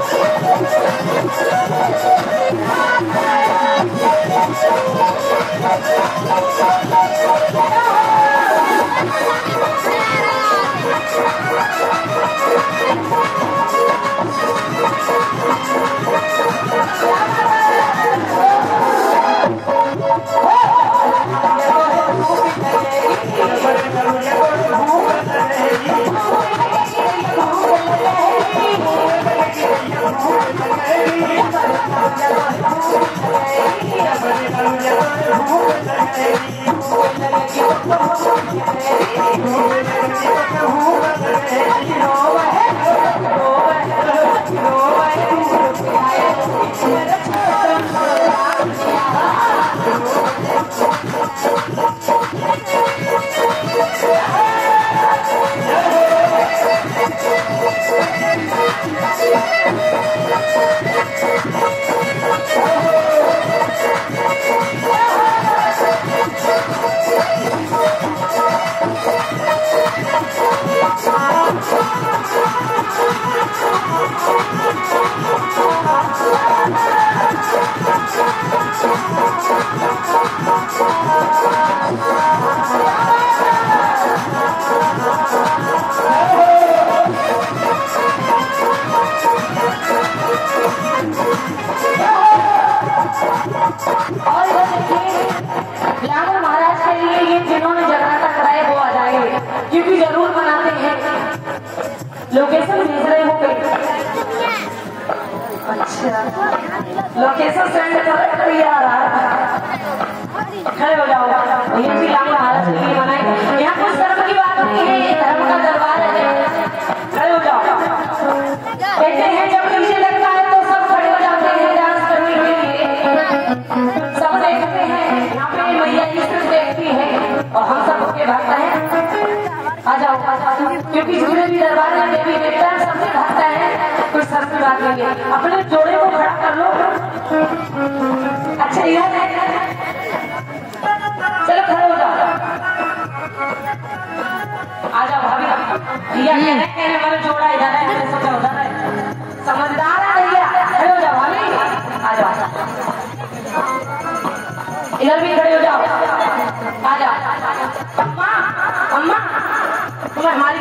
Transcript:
Thank you. Location भेज रहे हो अच्छा लोकेशन सेंड कर तैयार खड़े हो जाओ। ये भी लाल महाराज के लिए मनाए यहाँ कुछ धर्म की बात नहीं है, ये धर्म का दरबार है। खड़े हो जाओ। कहते हैं, जब डीजे लगता है तो सब खड़े हो जाते हैं डांस करने के लिए। सब देखते हैं, यहाँ पे मैया जी देखती है और हम सब उसके भक्त हैं। आ जाओ क्योंकि जितने भी दरबार में देवी देवता सबसे भक्त है। कोई सर की बात नहीं अपने जोड़े को खड़ा कर लो आ जाओ भाभी। भैया कहने कहने हैं जोड़ा इधर है मैंने सोचा उधर है। समझदार है भैया। खड़े हो जाओ भाभी। आ जाओ इधर भी खड़े हो जाओ। आ जाओ अम्मा अम्मा। तुम्हें हमारी